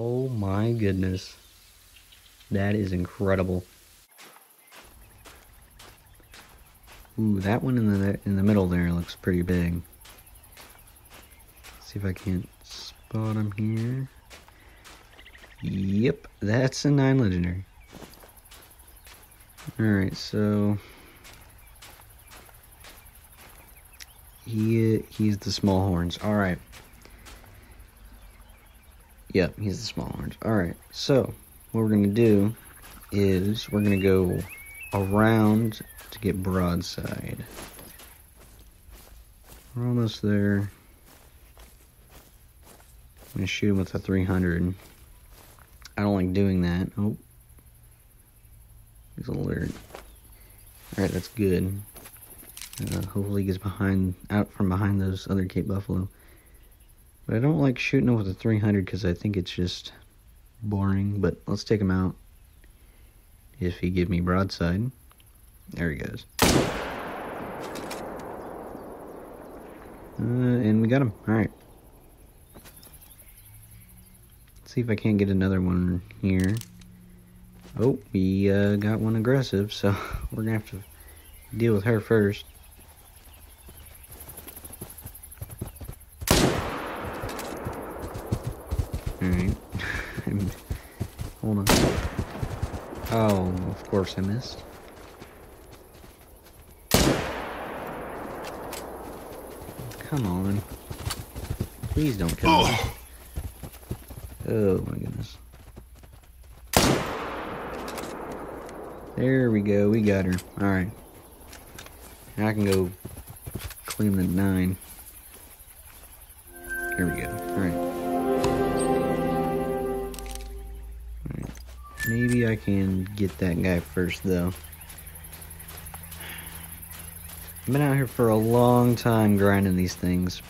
Oh my goodness. That is incredible. Ooh, that one in the in the middle there looks pretty big. Let's see if I can't spot him here. Yep, that's a nine legendary. Alright, so he he's the small horns. Alright. Yep, he's the small horns. Alright, so what we're gonna do is we're gonna go around to get broadside. We're almost there. I'm gonna shoot him with a 300. I don't like doing that. Oh. He's alert. Alright, that's good. Uh, hopefully he gets behind, out from behind those other Cape Buffalo. But I don't like shooting him with a 300 because I think it's just boring. But let's take him out. If he give me broadside. There he goes. Uh, and we got him. Alright. Let's see if I can't get another one here. Oh, we uh, got one aggressive, so we're going to have to deal with her first. Alright. Hold on. Oh, of course I missed. Come on. Please don't kill me. Oh my goodness. There we go, we got her. Alright. I can go clean the nine. Here we go. Alright. Maybe I can get that guy first though. I've been out here for a long time grinding these things.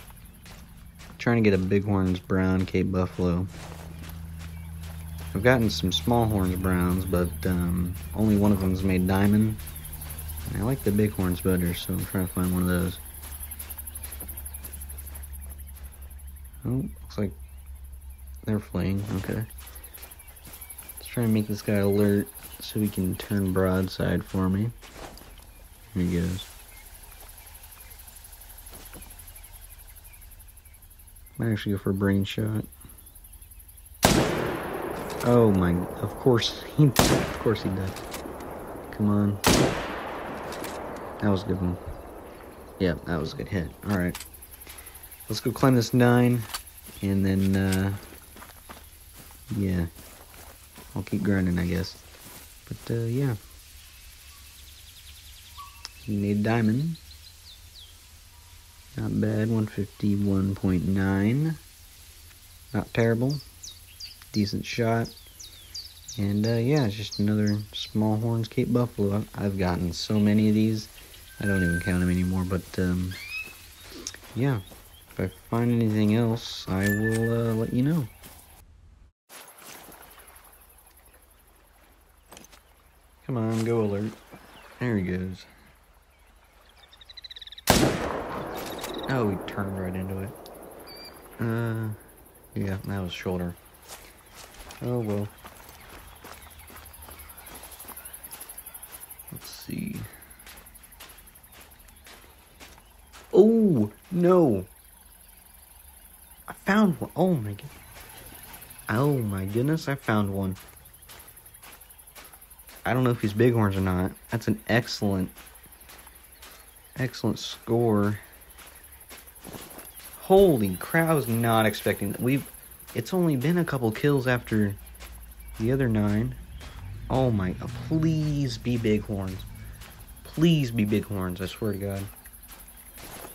Trying to get a Bighorns Brown Cape Buffalo. I've gotten some small horns browns, but um, only one of them's made diamond. And I like the bighorns better, so I'm trying to find one of those. Oh, looks like they're fleeing. Okay. Try and make this guy alert so he can turn broadside for me. Here he goes. Might actually go for a brain shot. Oh my, of course, he, of course he does. Come on. That was a good one. Yeah, that was a good hit. Alright. Let's go climb this nine, and then, uh, yeah. I'll keep grinding, I guess. But, uh, yeah. You need diamond. Not bad, 151.9. Not terrible decent shot. And uh, yeah, it's just another small horns Cape Buffalo. I've, gotten so many of these, I don't even count them anymore. But um, yeah, if I find anything else, I will uh, let you know. Come on, go alert. There he goes. Oh, he turned right into it. Uh, yeah, that was shoulder. Oh well. Let's see. Oh, no. I found one. Oh my god. Oh my goodness, I found one. I don't know if he's bighorns or not. That's an excellent, excellent score. Holy crap, I was not expecting that. We've it's only been a couple kills after the other nine. Oh my, uh, please be bighorns. Please be bighorns, I swear to God.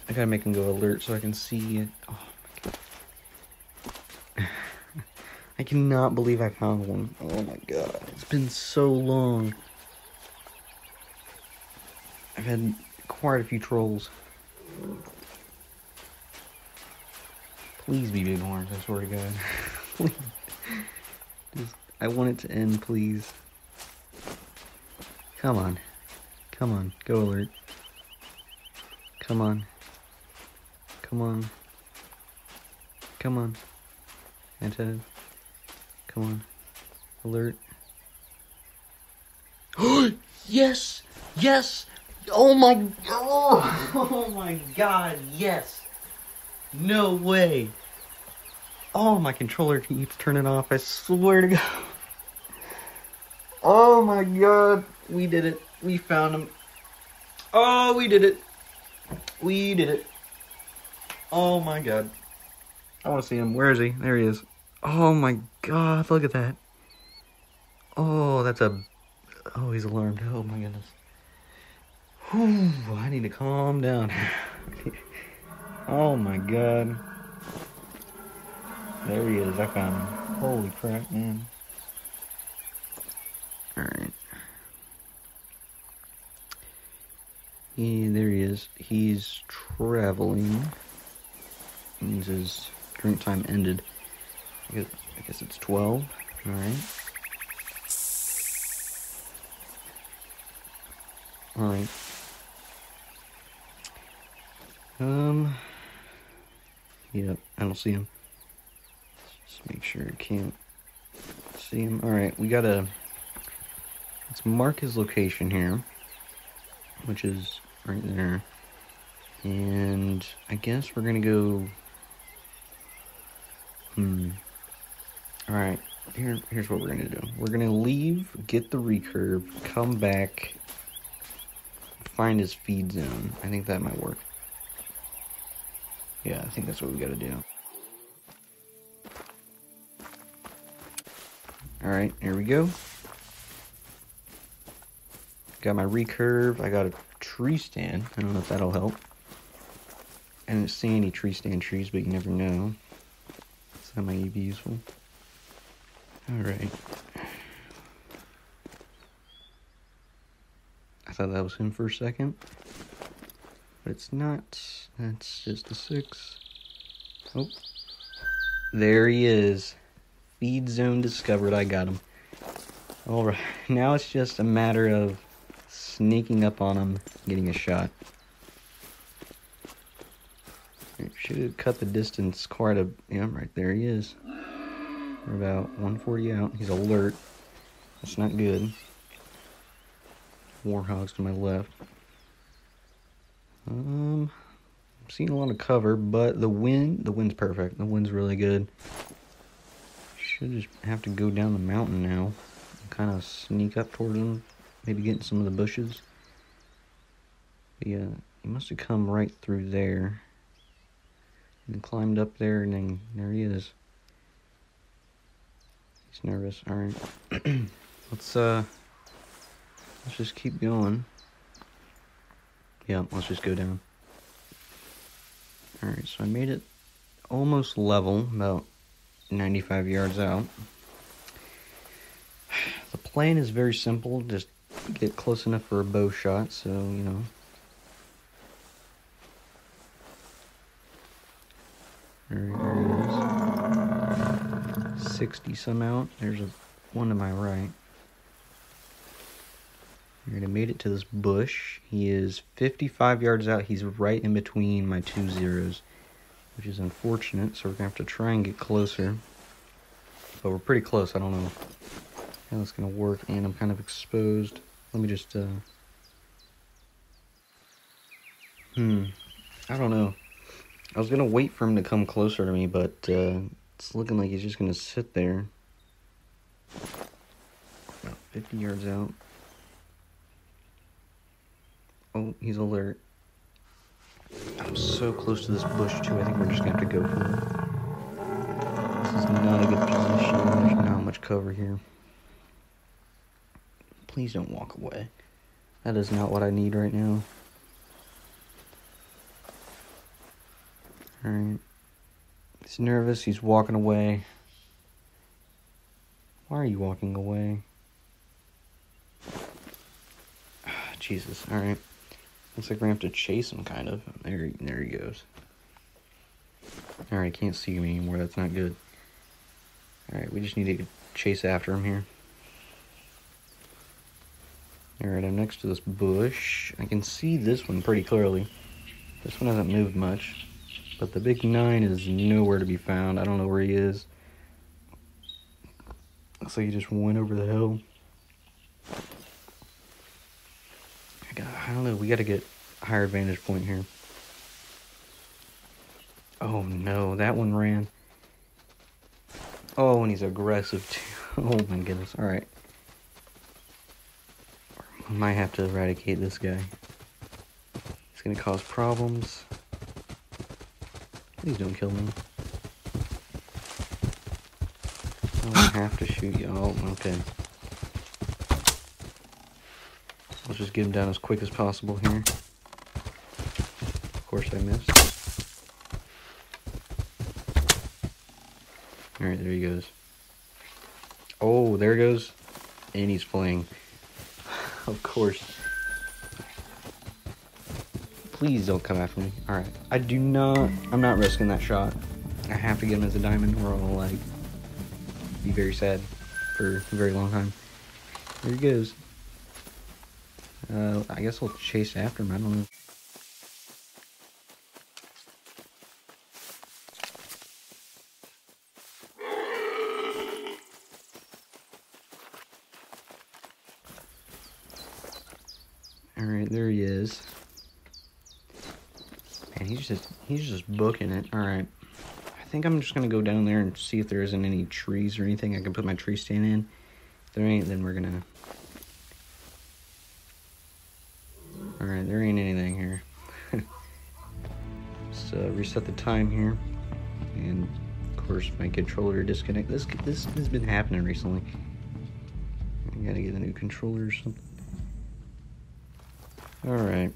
I gotta make him go alert so I can see it. Oh my God. I cannot believe I found one. Oh my God, it's been so long. I've had quite a few trolls. Please be bighorns, I swear to God. please. Just, I want it to end, please. Come on. Come on. Go alert. Come on. Come on. Come on. Antenna. Come on. Alert. Oh, yes! Yes! Oh my oh, oh my god, yes! No way! Oh, my controller keeps turning off, I swear to God. Oh my god, we did it. We found him. Oh, we did it. We did it. Oh my god. I want to see him. Where is he? There he is. Oh my god, look at that. Oh, that's a. Oh, he's alarmed. Oh my goodness. Whew, I need to calm down. oh my god. There he is. I found him. Holy crap, man. Alright. He, there he is. He's traveling. Means his drink time ended. I guess, I guess it's 12. Alright. Alright. Um. Yep, I don't see him. Just make sure I can't see him. Alright, we gotta. Let's mark his location here, which is right there. And I guess we're gonna go. Hmm. Alright, here, here's what we're gonna do. We're gonna leave, get the recurve, come back, find his feed zone. I think that might work. Yeah, I think that's what we gotta do. Alright, here we go. Got my recurve. I got a tree stand. I don't know if that'll help. I didn't see any tree stand trees, but you never know. So that might be useful. Alright. I thought that was him for a second. But it's not. That's just a six. Oh. There he is. Feed zone discovered. I got him. Alright. Now it's just a matter of sneaking up on him, getting a shot. Should have cut the distance quite a... Yeah, right there he is. We're about 140 out. He's alert. That's not good. Warthogs to my left. Um, I'm seeing a lot of cover, but the wind, the wind's perfect. The wind's really good. Should just have to go down the mountain now kind of sneak up towards him. Maybe get in some of the bushes. But yeah, he must have come right through there. And climbed up there, and then there he is. He's nervous. Alright. let's, uh, let's just keep going. Yeah, let's just go down. Alright, so I made it almost level, about 95 yards out. The plan is very simple, just get close enough for a bow shot, so, you know. He is. 60 some out. There's a one to my right. We're gonna made it to this bush. He is 55 yards out. He's right in between my two zeros, which is unfortunate. So we're gonna have to try and get closer. But we're pretty close. I don't know how that's gonna work, and I'm kind of exposed. Let me just. Uh... Hmm. I don't know. I was gonna wait for him to come closer to me, but uh, it's looking like he's just gonna sit there. About 50 yards out. Oh, he's alert. I'm so close to this bush, too. I think we're just going to have to go for it. This is not a good position. There's not much cover here. Please don't walk away. That is not what I need right now. Alright. He's nervous. He's walking away. Why are you walking away? Jesus. Alright. Looks like we're gonna have to chase him, kind of. There, there he goes. Alright, I can't see him anymore. That's not good. Alright, we just need to chase after him here. Alright, I'm next to this bush. I can see this one pretty clearly. This one hasn't moved much. But the big nine is nowhere to be found. I don't know where he is. Like he just went over the hill. I, got, I don't know. We got to get higher vantage point here. Oh no, that one ran. Oh, and he's aggressive too. Oh my goodness. Alright. I might have to eradicate this guy. It's gonna cause problems. Please don't kill me. Oh, I don't have to shoot you. Oh, okay. Let's just get him down as quick as possible here. Of course I missed. Alright, there he goes. Oh, there he goes. And he's playing. of course. Please don't come after me. Alright. I do not... I'm not risking that shot. I have to get him as a diamond or I'll, like, be very sad for a very long time. There he goes. Uh, I guess I'll chase after him. I don't know. Alright, there he is. Man, he's just booking it. Alright. I think I'm just gonna go down there and see if there isn't any trees or anything I can put my tree stand in. If there ain't, then we're gonna Alright, there ain't anything here. so reset the time here. And of course my controller disconnect. This this has been happening recently. I gotta get a new controller or something. Alright.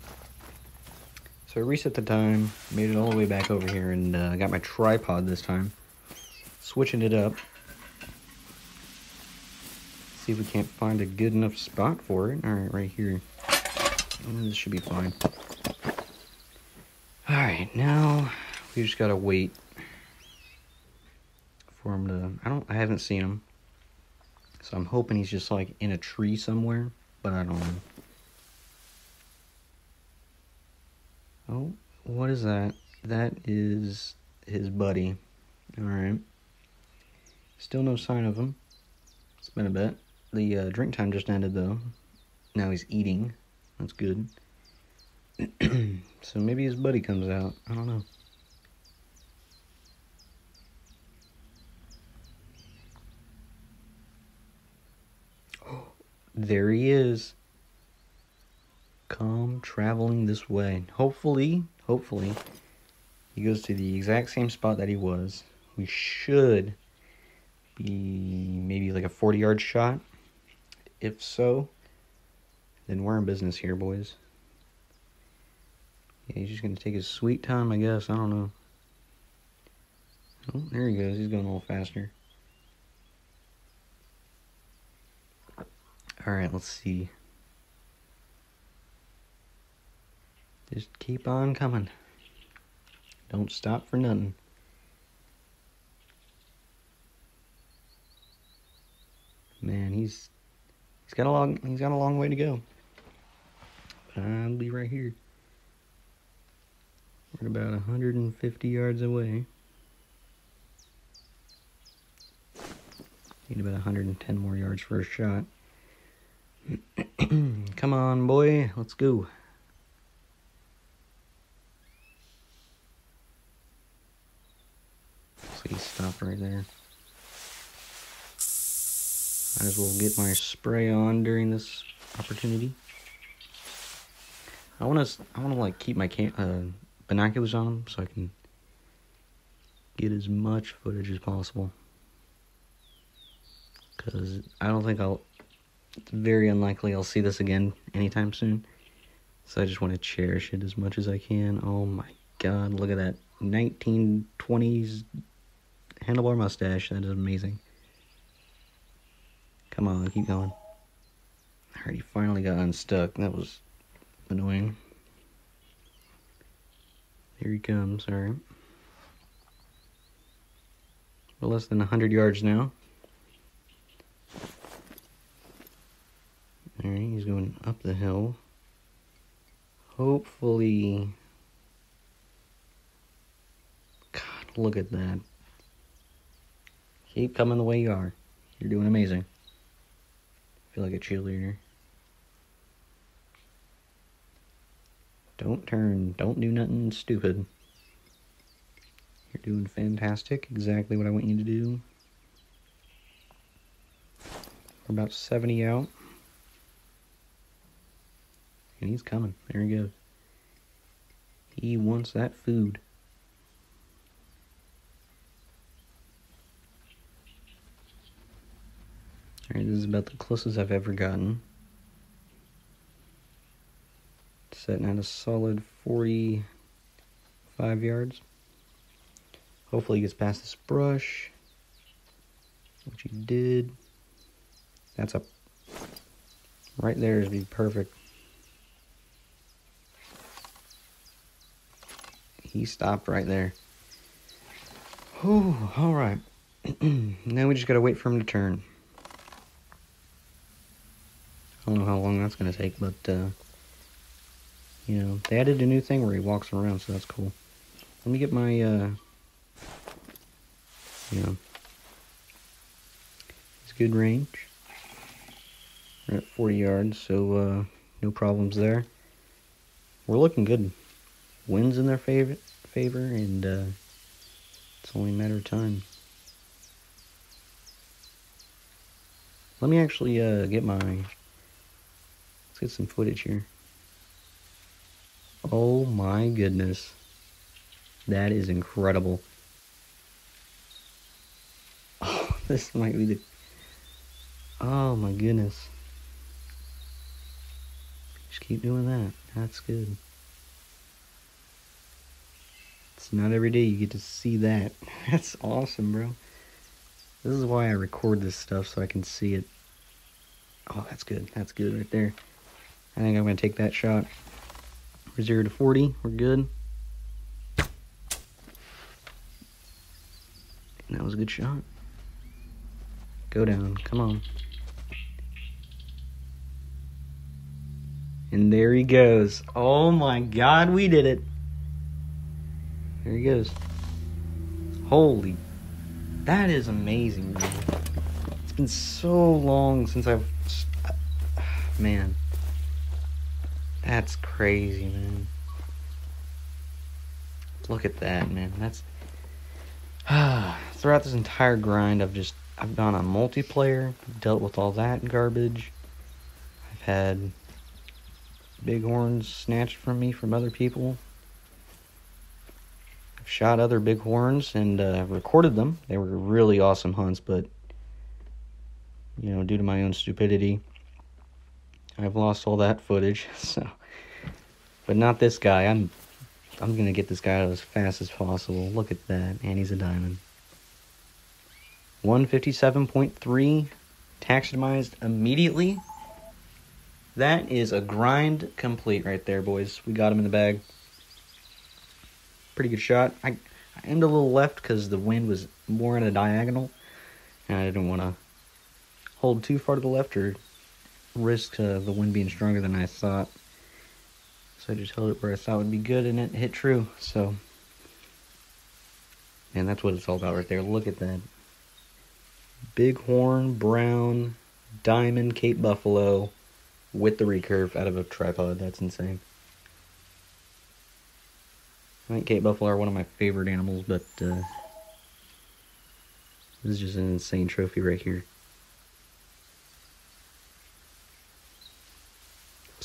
So I reset the time, made it all the way back over here, and uh, got my tripod this time. Switching it up. See if we can't find a good enough spot for it. Alright, right here. This should be fine. Alright, now we just gotta wait for him to... I don't... I haven't seen him. So I'm hoping he's just like in a tree somewhere, but I don't know. Oh, what is that? That is his buddy. Alright. Still no sign of him. It's been a bit. The uh, drink time just ended, though. Now he's eating. That's good. so maybe his buddy comes out. I don't know. There he is come traveling this way. Hopefully, hopefully, he goes to the exact same spot that he was. We should be maybe like a 40 yard shot. If so, then we're in business here, boys. Yeah, he's just gonna take his sweet time, I guess. I don't know. Oh, there he goes. He's going a little faster. Alright, let's see. Just keep on coming. Don't stop for nothing. Man, he's he's got a long he's got a long way to go. But I'll be right here. We're about 150 yards away. Need about 110 more yards for a shot. Come on, boy, let's go. Please stop right there. Might as well get my spray on during this opportunity. I want to, I want to like keep my cam uh, binoculars on so I can get as much footage as possible. Because I don't think I'll, it's very unlikely I'll see this again anytime soon. So I just want to cherish it as much as I can. Oh my god, look at that 1920s handlebar mustache. That is amazing. Come on, keep going. Alright, he finally got unstuck. That was annoying. Here he comes, alright. We're less than 100 yards now. Alright, he's going up the hill. Hopefully... God, look at that. Keep coming the way you are. You're doing amazing. I feel like a cheerleader. Don't turn. Don't do nothing stupid. You're doing fantastic. Exactly what I want you to do. We're about 70 out. And he's coming. There he goes. He wants that food. Alright, this is about the closest I've ever gotten. Setting at a solid 45 yards. Hopefully he gets past this brush. Which he did. That's a... Right there is be perfect. He stopped right there. Oh, alright. now we just gotta wait for him to turn. I don't know how long that's gonna take, but, uh, you know, they added a new thing where he walks around, so that's cool. Let me get my, uh, you know, it's good range. We're at 40 yards, so, uh, no problems there. We're looking good. Wind's in their favor, favor and, uh, it's only a matter of time. Let me actually, uh, get my, let's get some footage here. Oh my goodness. That is incredible. Oh, this might be the... Oh my goodness. Just keep doing that. That's good. It's not every day you get to see that. That's awesome, bro. This is why I record this stuff so I can see it. Oh, that's good. That's good right there. I think I'm going to take that shot. We're 0 to 40. We're good. And that was a good shot. Go down. Come on. And there he goes. Oh my god, we did it. There he goes. Holy. That is amazing, man. It's been so long since I've. Man. That's crazy, man. Look at that, man. That's. Throughout this entire grind, I've just. I've gone on multiplayer, dealt with all that garbage. I've had bighorns snatched from me from other people. I've shot other bighorns and uh, recorded them. They were really awesome hunts, but you know, due to my own stupidity, I've lost all that footage. So, but not this guy. I'm I'm gonna get this guy out as fast as possible. Look at that, and he's a diamond. 157.3 taxidermized immediately. That is a grind complete right there, boys. We got him in the bag. Pretty good shot. I, I aimed a little left because the wind was more in a diagonal. And I didn't want to hold too far to the left or risk uh, the wind being stronger than I thought. So I just held it where I thought it would be good and it hit true. So, and that's what it's all about right there. Look at that. Bighorn, brown, diamond, Cape Buffalo with the recurve out of a tripod. That's insane. I think Cape Buffalo are one of my favorite animals, but uh, this is just an insane trophy right here.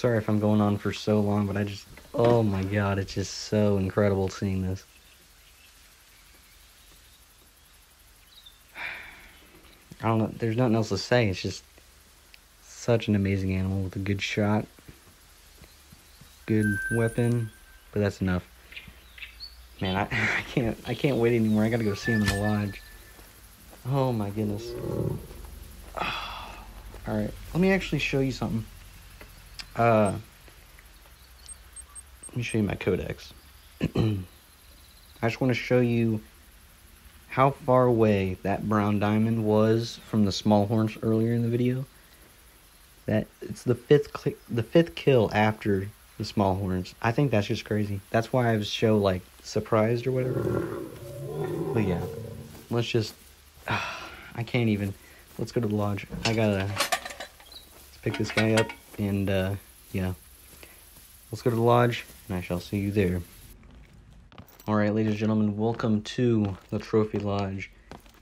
Sorry if I'm going on for so long, but I just, oh my god, it's just so incredible seeing this. I don't know, there's nothing else to say, it's just such an amazing animal with a good shot, good weapon, but that's enough. Man, I, I can't I can't wait anymore. I gotta go see him in the lodge. Oh my goodness. Oh. All right, let me actually show you something. Uh, let me show you my codex. I just want to show you how far away that brown diamond was from the small horns earlier in the video. That it's the fifth the fifth kill after the small horns. I think that's just crazy. That's why I was so like surprised or whatever. But yeah, let's just. Uh, I can't even. let's go to the lodge. I gotta let's pick this guy up and uh, yeah, let's go to the lodge and I shall see you there. All right, ladies and gentlemen, welcome to the trophy lodge,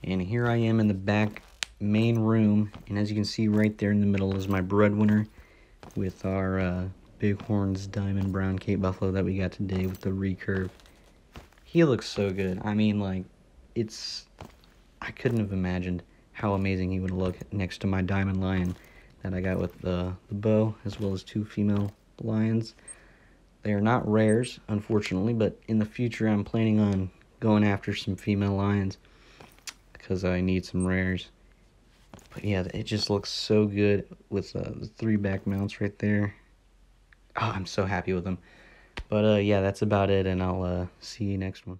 and here I am in the back main room, and as you can see right there in the middle is my breadwinner with our uh, Bighorns Diamond Brown Cape Buffalo that we got today with the recurve. He looks so good. I mean, like, it's... I couldn't have imagined how amazing he would look next to my Diamond Lion that I got with the, the bow, as well as two female lions. They are not rares, unfortunately, but in the future I'm planning on going after some female lions because I need some rares. But yeah, it just looks so good with uh, the three back mounts right there. Oh, I'm so happy with them. But uh, yeah, that's about it, and I'll uh, see you next one.